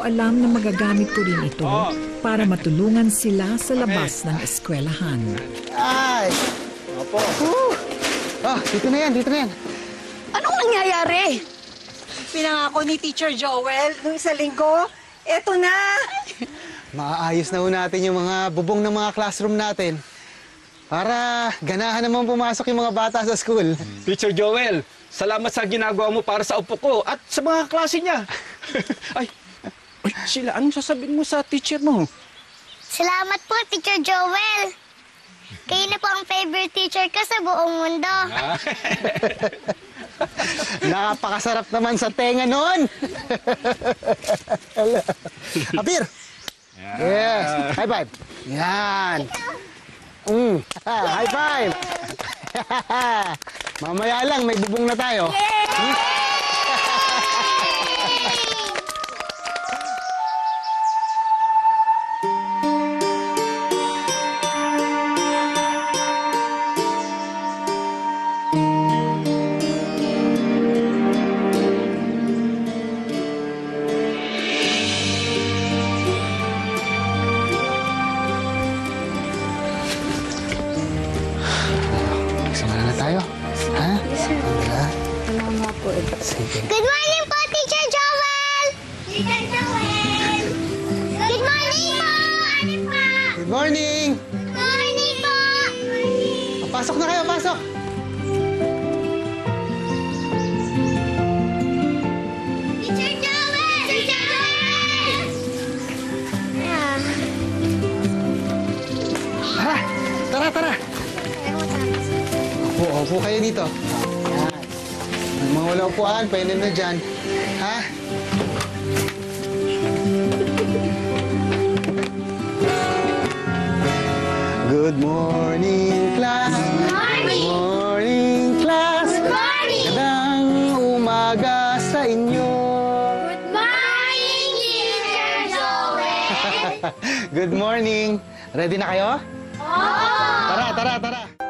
ko alam na magagamit ko rin ito para matulungan sila sa labas ng eskwelahan. Ay! Opo. Woo! Ah, dito na yan, dito na yan. Anong nangyayari? Pinangako ni Teacher Joel nung isa linggo. Eto na! Maaayos na ho natin yung mga bubong ng mga classroom natin. Para ganahan naman pumasok yung mga bata sa school. Teacher Joel, salamat sa ginagawa mo para sa upo ko at sa mga klase niya. ay, sila, anong sasabihin mo sa teacher mo? Salamat po, Teacher Joel. Kayo na po ang favorite teacher ko sa buong mundo. Napakasarap naman sa tenga noon. Apir! Yes. High five. Yan. Mm. High five. Mamaya lang, may bubong na tayo. Sama tayo. Ha? Ha? Sige. Good morning po, Teacher Joel! Teacher Joel! Good morning po! Ano pa? Good morning! Good morning po! Pasok na kayo, pasok! Opo kayo dito. Yan. Ang mga wala upuan, pwede na dyan. Ha? Good morning, class. Good morning, class. Good morning! Magandang umaga sa inyo. Good morning, Teacher Joel! Good morning. Ready na kayo? Oo! Tara, tara, tara.